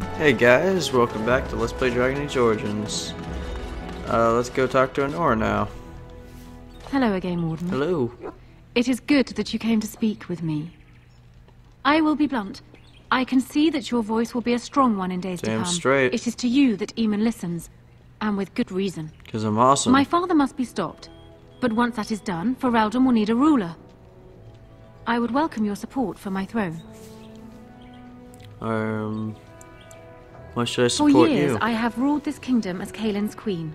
Hey guys, welcome back to Let's Play Dragon Age Origins. Uh, let's go talk to Anora now. Hello again, Warden. Hello. It is good that you came to speak with me. I will be blunt. I can see that your voice will be a strong one in days Damn to come. straight. It is to you that Eamon listens, and with good reason. Because I'm awesome. My father must be stopped, but once that is done, Ferelden will need a ruler. I would welcome your support for my throne. Um, why should I For years, you? I have ruled this kingdom as Cailan's queen.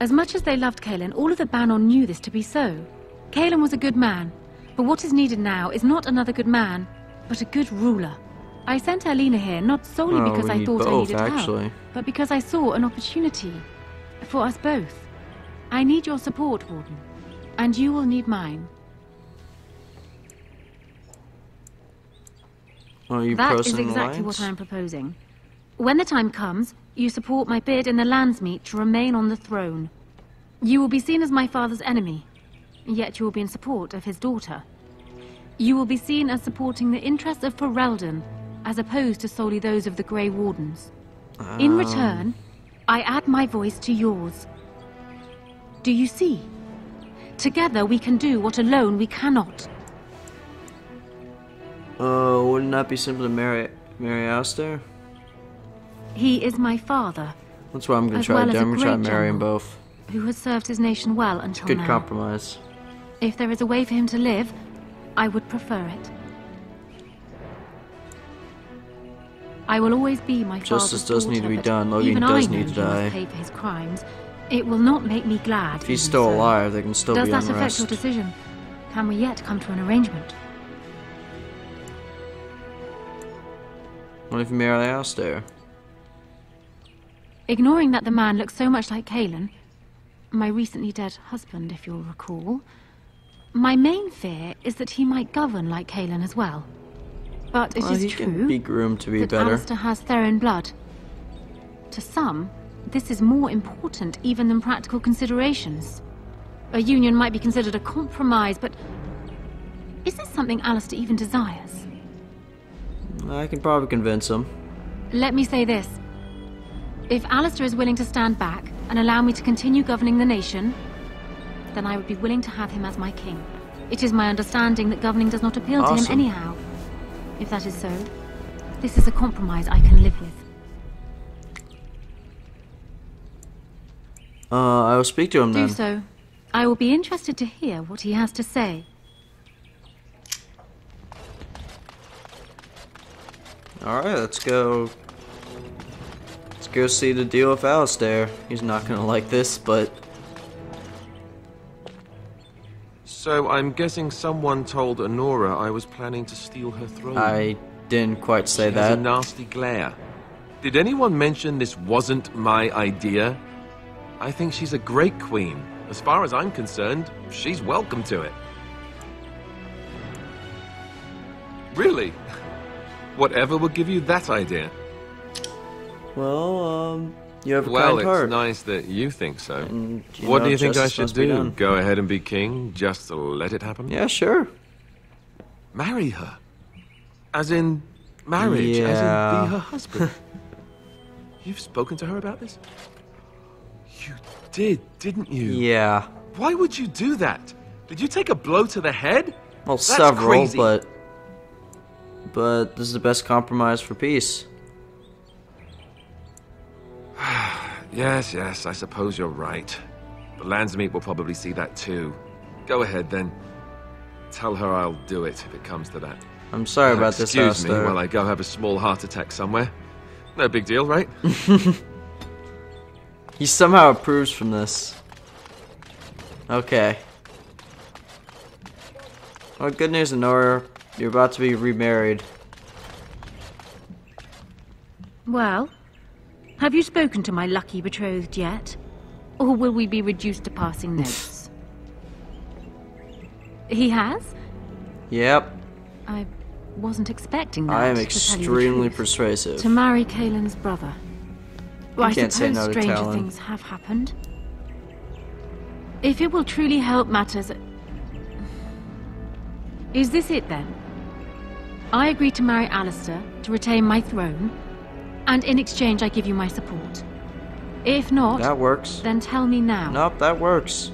As much as they loved Cailan, all of the Bannorn knew this to be so. Cailan was a good man, but what is needed now is not another good man, but a good ruler. I sent Erlina here not solely Oh, because I thought I needed actually. help, but because I saw an opportunity for us both. I need your support, Warden, and you will need mine. Are you That is exactly alliance? what I am proposing. When the time comes, you support my bid in the Landsmeet to remain on the throne. You will be seen as my father's enemy, yet you will be in support of his daughter. You will be seen as supporting the interests of Ferelden, as opposed to solely those of the Grey Wardens. In Um, return, I add my voice to yours. Do you see? Together we can do what alone we cannot. Uh, wouldn't that be simple to marry, marry Alistair? He is my father, That's why I'm gonna try well to as do. a I'm gonna try to marry them both. who has served his nation well until Good now. compromise. If there is a way for him to live, I would prefer it. I will always be my Justice father's does need to daughter, be done. Loghain does I need to die. pay for his crimes. It will not make me glad. If he's still so. alive, there can still Does be that unrest. affect your decision? Can we yet come to an arrangement? What if you marry Alistair? Ignoring that the man looks so much like Cailan, my recently dead husband, if you'll recall, my main fear is that he might govern like Cailan as well. But it is well, he true. can be groomed to be that better. Alistair has Theirin blood. To some, this is more important even than practical considerations. A union might be considered a compromise, but is this something Alistair even desires? I can probably convince him. Let me say this. If Alistair is willing to stand back and allow me to continue governing the nation, then I would be willing to have him as my king. It is my understanding that governing does not appeal to him anyhow. If that is so, this is a compromise I can live with. Uh, I will speak to him Do then. so. I will be interested to hear what he has to say. Alright, let's go. Go see the deal with Alistair. He's not gonna like this, but So I'm guessing someone told Anora I was planning to steal her throne. I didn't quite say She has a nasty glare. Did anyone mention this wasn't my idea? I think she's a great queen. As far as I'm concerned, she's welcome to it. Really? Whatever would give you that idea? Well, um, you have a Well, kind it's nice that you think so. And, you what know, do you think I should do? Go ahead and be king, just let it happen? Yeah, sure. Marry her. As in marriage, yeah. as in be her husband. You've spoken to her about this? You did, didn't you? Yeah. Why would you do that? Did you take a blow to the head? Well, That's several, crazy. but but this is the best compromise for peace. Yes, yes, I suppose you're right. The Landsmeet will probably see that too. Go ahead then. Tell her I'll do it if it comes to that. I'm sorry about this, Excuse me Alistair. while I go have a small heart attack somewhere. No big deal, right? He somehow approves from this. Okay. Well, good news, Anora. You're about to be remarried. Well, have you spoken to my lucky betrothed yet? Or will we be reduced to passing notes? he has? Yep. I wasn't expecting that. I am to tell you the extremely truth. persuasive. To marry Cailan's brother. Well, I can't say no to stranger Talon. things have happened. If it will truly help matters... Is this it then? I agree to marry Alistair to retain my throne, And in exchange, I give you my support. If not, That works. then tell me now. Nope, that works.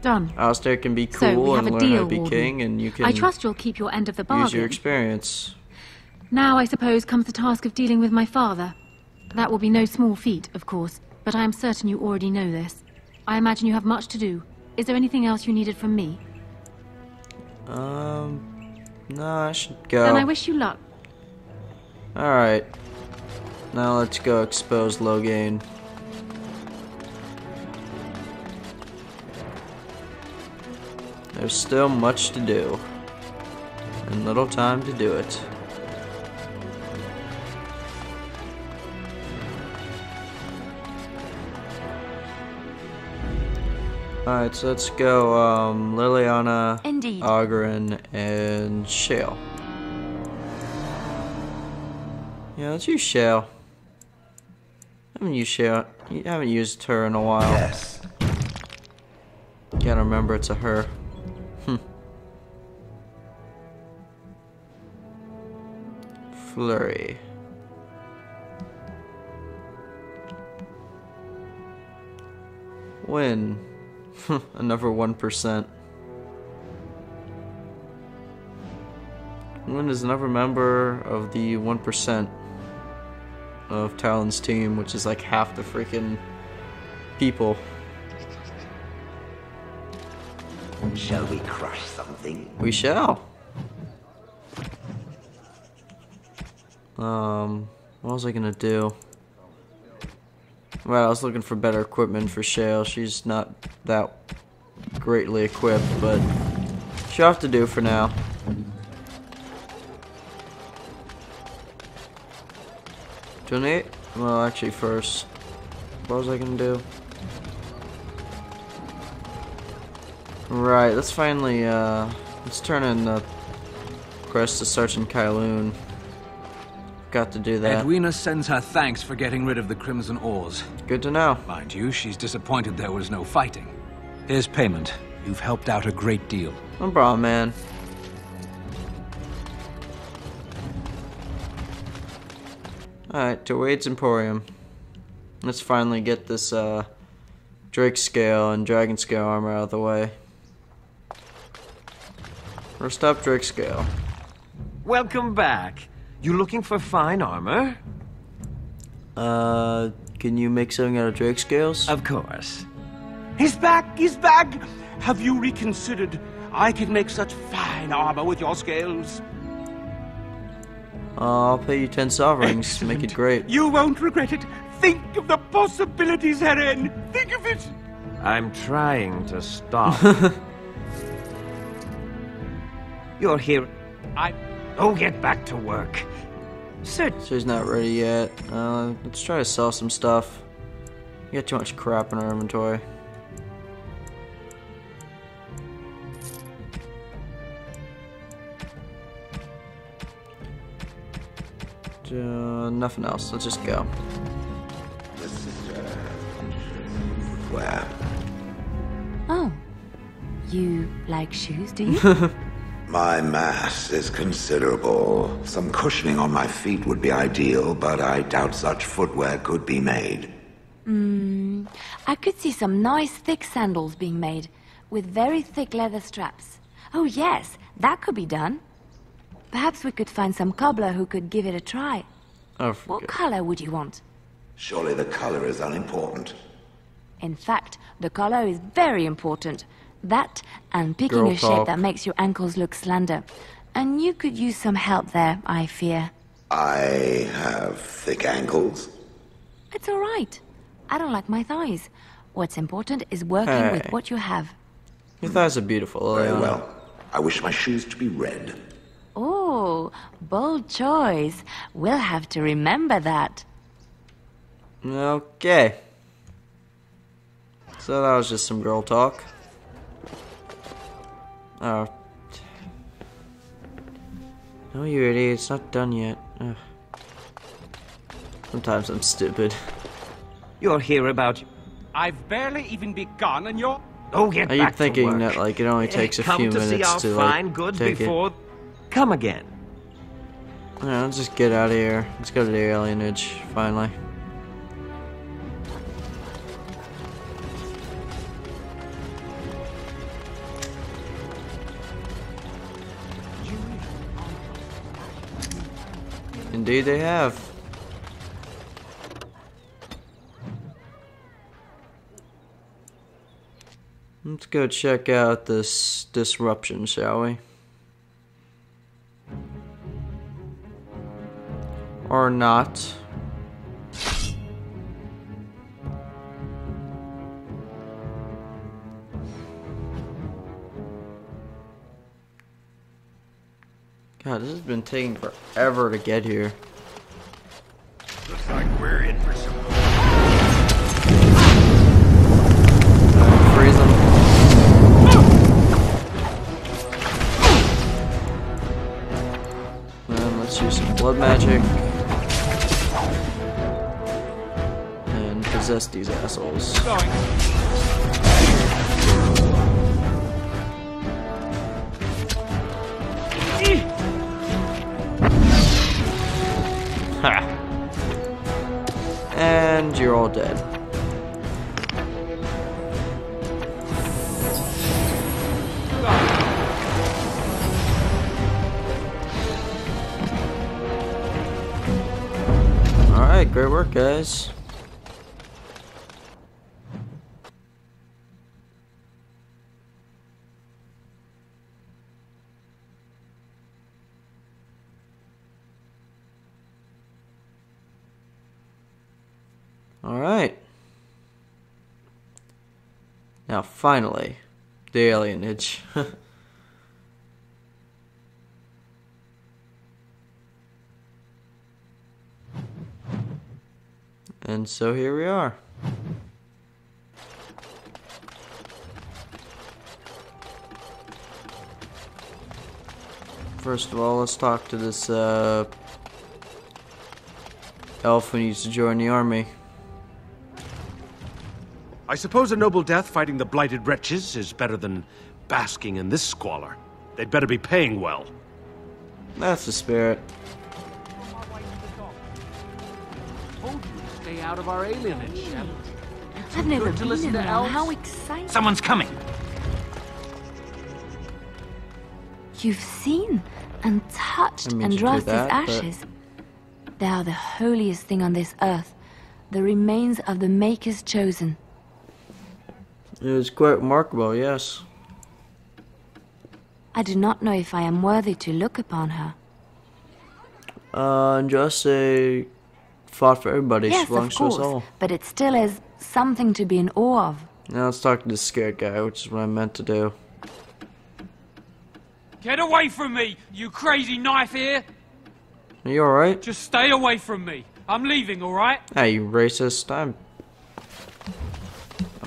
Done. Alistair can be cool So, and a learn how deal, to be Warden. king, and you can I trust you'll keep your end of the bargain. use your experience. Now, I suppose, comes the task of dealing with my father. That will be no small feat, of course, but I am certain you already know this. I imagine you have much to do. Is there anything else you needed from me? Um, no, I should go. Then I wish you luck. Alright. Now let's go expose Loghain. There's still much to do. And little time to do it. Alright, so let's go, um, Leliana, Indeed. Oghren, and Shale. Yeah, let's use Shale. Haven't used Shale. I haven't used her in a while. Yes. Can't remember it's a her. Hmm. Flurry. Win. Another 1%. Win is another member of the 1% of Talon's team, which is like half the freaking people. Shall we crush something? We shall. Um, what was I gonna do? Well, I was looking for better equipment for Shale. She's not that greatly equipped, but she'll have to do for now. Donate? Well, actually, first, what was I gonna do? Right, let's finally, uh, let's turn in the quest to Sergeant Kylon. Got to do that. Edwina sends her thanks for getting rid of the Crimson Oars. Good to know. Mind you, she's disappointed there was no fighting. Here's payment. You've helped out a great deal. No problem, man. Alright, to Wade's Emporium. Let's finally get this, uh, Drake Scale and Dragon Scale armor out of the way. First up, Drake Scale. Welcome back. You looking for fine armor? Uh, can you make something out of Drake Scales? Of course. He's back! He's back! Have you reconsidered? I can make such fine armor with your scales. I'll pay you ten sovereigns. Make it great. You won't regret it. Think of the possibilities, Helen. Think of it. I'm trying to stop. You're here. I. Oh, get back to work. Sir. So he's not ready yet. Uh, let's try to sell some stuff. We got too much crap in our inventory. Uh, nothing else. Let's just go. This is uh. Oh. You like shoes, do you? My mass is considerable. Some cushioning on my feet would be ideal, but I doubt such footwear could be made. Hmm. I could see some nice thick sandals being made, with very thick leather straps. Oh yes, that could be done. Perhaps we could find some cobbler who could give it a try. Oh, What color would you want? Surely the color is unimportant. In fact, the color is very important. That and picking Girl a shape that makes your ankles look slender. And you could use some help there, I fear. I have thick ankles. It's all right. I don't like my thighs. What's important is working Hey. with what you have. Your thighs are beautiful. Very well. I wish my shoes to be red. Oh, bold choice. We'll have to remember that. Okay. So that was just some girl talk. Oh. No, you idiot. It's not done yet. Ugh. Sometimes I'm stupid. You're here about. I've barely even begun, and you're. Oh, get I back keep thinking to work. that like it only takes a Come few to see minutes our to like fine goods take before. Come again. Yeah, let's just get out of here. Let's go to the alienage, finally. Indeed they have. Let's go check out this disruption, shall we? Or not. God, this has been taking forever to get here. Assholes. Ha! And you're all dead. Alright, great work, guys. Alright. Now, finally, the alienage. and so here we are. First of all, let's talk to this uh, elf who needs to join the army. I suppose a noble death fighting the blighted wretches is better than basking in this squalor. They'd better be paying well. That's the spirit. Told you to stay out of our alienage, I've never to been listen in to elves? How exciting. Someone's coming. You've seen and touched I mean to Andraste's that, but- ashes. They are the holiest thing on this earth. The remains of the Maker's chosen. It was quite remarkable, yes. I do not know if I am worthy to look upon her. Uh, and just say, fought for everybody. yes, she belongs of to us course. all. But it still is something to be in awe of. Now let's talk to the scared guy, which is what I meant to do. Get away from me, you crazy knife ear! Are you alright? Just stay away from me. I'm leaving, alright? Hey, you racist. I'm.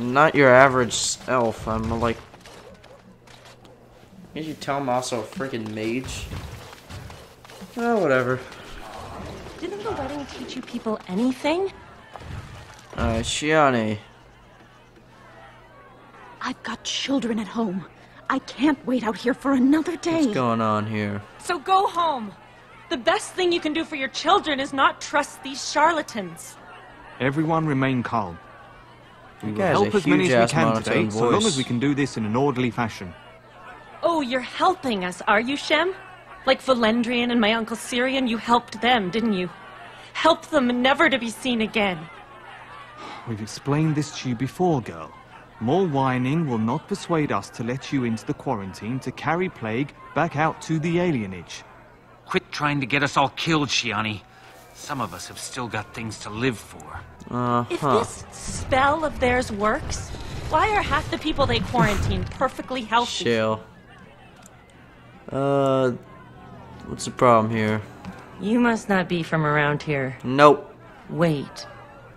I'm not your average elf. I'm like. Did you tell I'm also a freaking mage? Oh, whatever. Didn't the wedding teach you people anything? Uh, Shianni. I've got children at home. I can't wait out here for another day. What's going on here? So go home. The best thing you can do for your children is not trust these charlatans. Everyone remain calm. We will help as many as we can monotone today, so long as we can do this in an orderly fashion. Oh, you're helping us, are you, Shem? Like Valendrian and my uncle Cyrion, you helped them, didn't you? Help them never to be seen again. We've explained this to you before, girl. More whining will not persuade us to let you into the quarantine to carry plague back out to the alienage. Quit trying to get us all killed, Shianni. Some of us have still got things to live for. Uh If huh. this spell of theirs works, why are half the people they quarantine perfectly healthy? Shale. Uh, what's the problem here? You must not be from around here. Nope. Wait.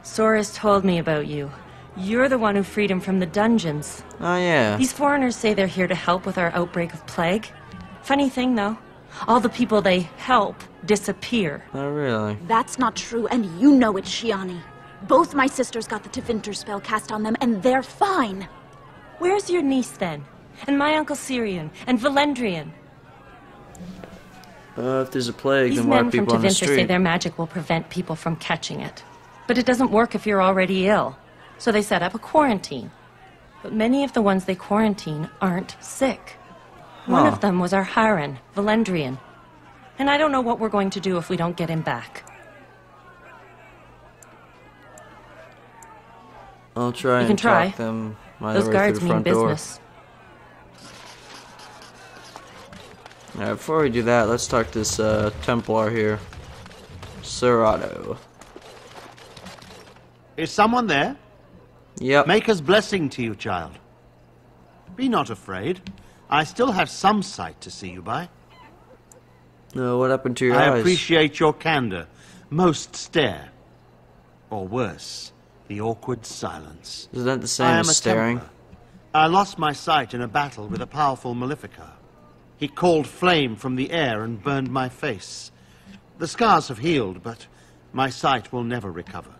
Soris told me about you. You're the one who freed him from the dungeons. Oh yeah. These foreigners say they're here to help with our outbreak of plague. Funny thing, though, all the people they help disappear. Oh really? That's not true, and you know it, Shianni. Both my sisters got the Tevinter spell cast on them, and they're fine. Where's your niece then? And my uncle Cyrion? And Valendrian? Uh, if there's a plague, These then why are men from people on the Tevinter say their magic will prevent people from catching it. But it doesn't work if you're already ill. So they set up a quarantine. But many of the ones they quarantine aren't sick. One of them was our Hahren, Valendrian. And I don't know what we're going to do if we don't get him back. I'll try You can and try. talk them my Those guards the mean front business. Alright, before we do that, let's talk to this uh, Templar here. Ser Otto. Is someone there? Yep. Maker's blessing to you, child. Be not afraid. I still have some sight to see you by. No, what happened to your I eyes? appreciate your candor. Most stare. Or worse, the awkward silence. Is that the same as staring? Templar. I lost my sight in a battle with a powerful Maleficar. He called flame from the air and burned my face. The scars have healed, but my sight will never recover.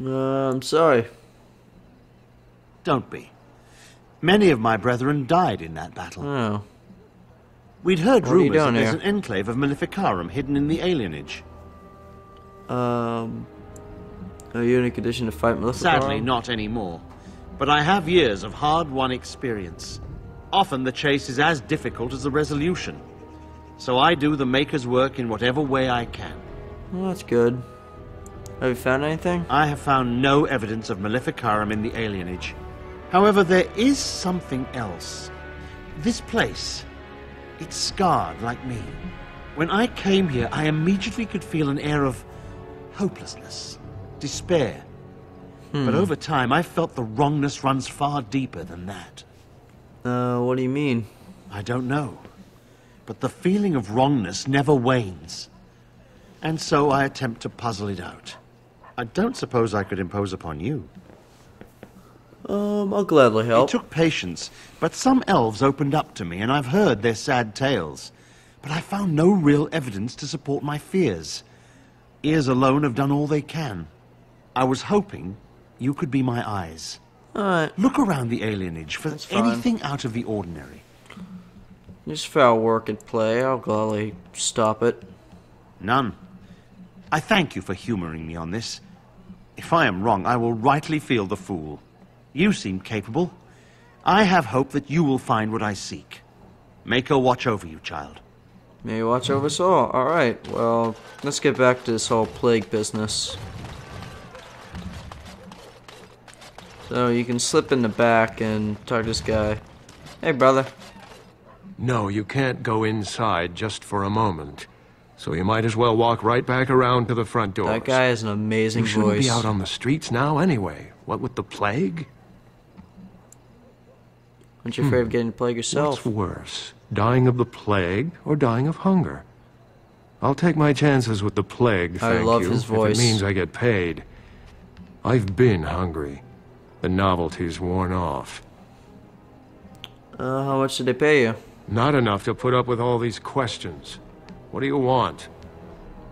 Uh, I'm sorry. Don't be. Many of my brethren died in that battle. Oh. We'd heard What rumors that there's an enclave of Maleficarum hidden in the alienage. Um. Are you in a condition to fight Maleficarum? Sadly, not anymore. But I have years of hard-won experience. Often the chase is as difficult as the resolution. So I do the Maker's work in whatever way I can. Well, that's good. Have you found anything? I have found no evidence of Maleficarum in the alienage. However, there is something else. This place, it's scarred like me. When I came here, I immediately could feel an air of hopelessness, despair. But Hmm. over time, I felt the wrongness runs far deeper than that. Uh, what do you mean? I don't know. But the feeling of wrongness never wanes. And so I attempt to puzzle it out. I don't suppose I could impose upon you. Um, I'll gladly help. It took patience, but some elves opened up to me, and I've heard their sad tales. But I found no real evidence to support my fears. Ears alone have done all they can. I was hoping you could be my eyes. Alright. Look around the alienage for fine. anything out of the ordinary. Just foul work at play. I'll gladly stop it. None. I thank you for humoring me on this. If I am wrong, I will rightly feel the fool. You seem capable. I have hope that you will find what I seek. Maker watch over you, child. May you watch over us all. Alright, well, let's get back to this whole plague business. So you can slip in the back and talk to this guy. Hey, brother. No, you can't go inside just for a moment. So you might as well walk right back around to the front door. That guy has an amazing You shouldn't voice. be out on the streets now anyway. What with the plague? Aren't you afraid of getting the plague yourself? What's worse, dying of the plague or dying of hunger? I'll take my chances with the plague, I thank love you, his if it means I get paid. I've been hungry. The novelty's worn off. Uh, how much did they pay you? Not enough to put up with all these questions. What do you want?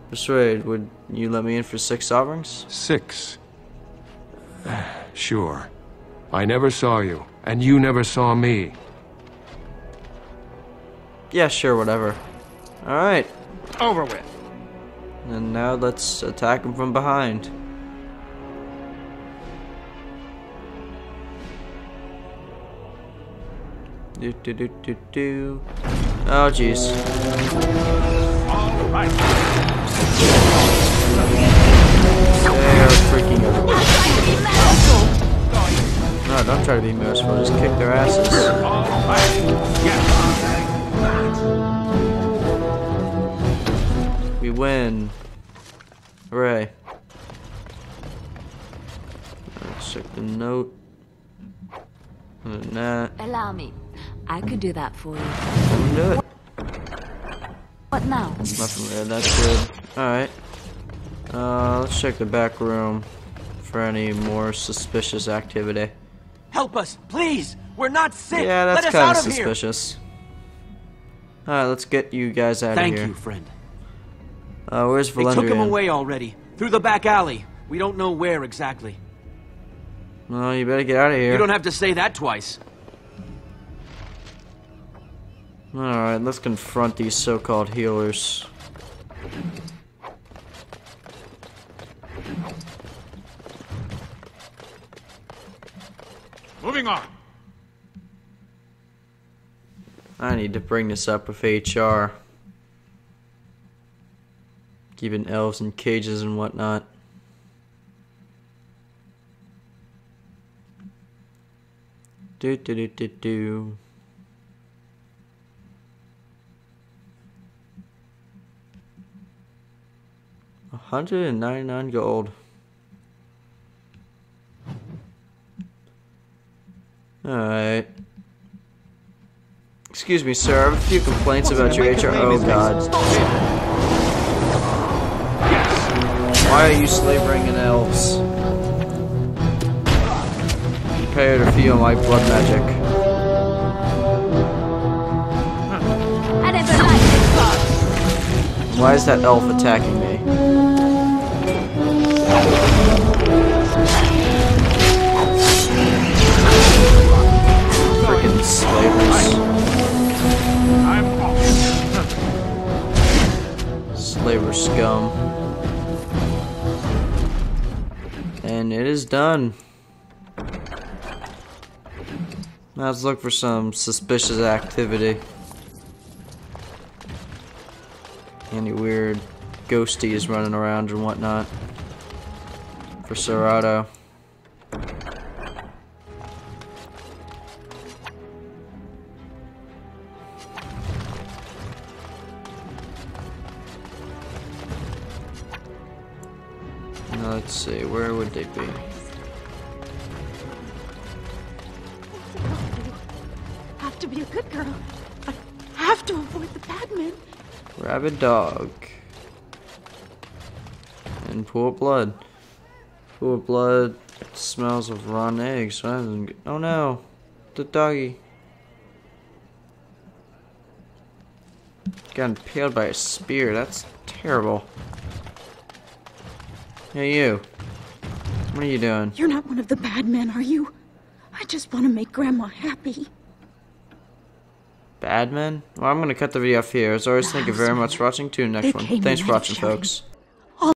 Persuade, would you let me in for six sovereigns? Six. Sure. I never saw you, and you never saw me. Yeah, sure, whatever. Alright. Over with. And now let's attack him from behind. Do do do do do. Oh jeez. They are freaking everywhere. No, don't try to be merciful. Just kick their asses. We win. Hooray. Let's check the note. Other that, Allow me. I could do that for you. I'm do it. What now? Nothing there. That's good. Alright. Uh, let's check the back room for any more suspicious activity. Help us, please! We're not sick! Yeah, that's Let us kind out of of here! suspicious. Alright, let's get you guys out Thank of here. Thank you, friend. Uh, where's They took him away already. Through the back alley. We don't know where exactly. Well, you better get out of here. You don't have to say that twice. Alright, let's confront these so-called healers. Moving on. I need to bring this up with HR. Keeping elves in cages and whatnot. Do do do do do. A hundred and ninety nine gold. Alright. Excuse me, sir. I have a few complaints about your HR. Oh, God. Why are you slavering in elves? Prepare to feel my blood magic. I never liked this Why is that elf attacking me? Done. Now let's look for some suspicious activity. Any weird ghosties running around and whatnot. For Ser Otto. Let's see, where would they be? Have to be a good girl. I have to avoid the bad men. Rabid dog. And pool of blood. Pool of blood smells of rotten eggs. So that isn't good. Oh no. The doggy. Got impaled by a spear. That's terrible. Hey you. What are you doing? You're not one of the bad men, are you? I just want to make Grandma happy. Bad men? Well, I'm gonna cut the video off here. As always, thank you very much for watching. Tune next one. Thanks for watching, folks.